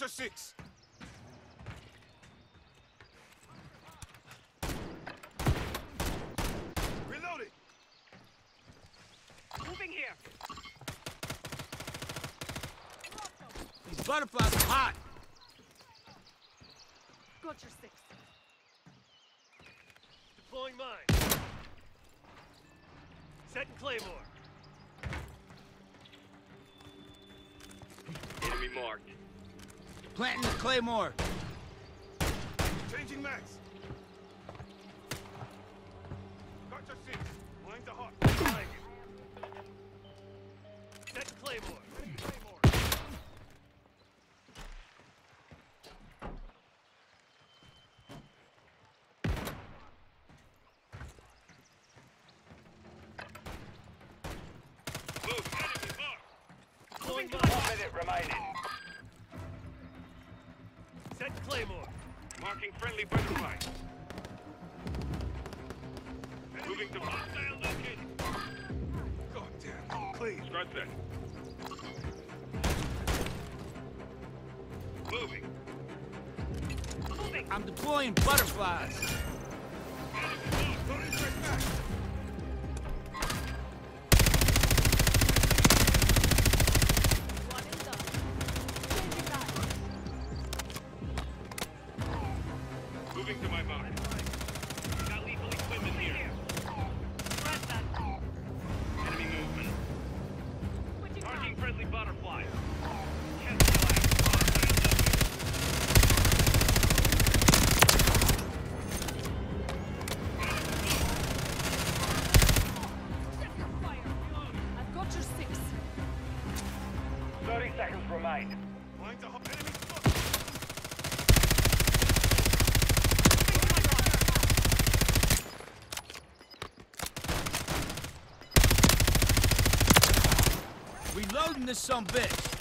Got your six. Reloading. Moving here. These butterflies are hot. Got your six. Deploying mine. Setting Claymore. Enemy marked. Planting the claymore. Changing max. Got your six. Mine's a hot. Behind you. Claymore. Move. Enemy marked. Deploying mine. One minute remaining. Setting Claymore. Marking friendly butterfly. Moving to hostile located. God damn. I'm clean. Scratch that. Moving. Moving. I'm deploying butterflies. Moving to my mark. Got lethal equipment here. Enemy movement. Marking friendly butterfly. Capture flag. Hostile located. Check your fire. I've got your six. 30 seconds remain. Mine's a hot. Enemy spot. Reloading this some bitch.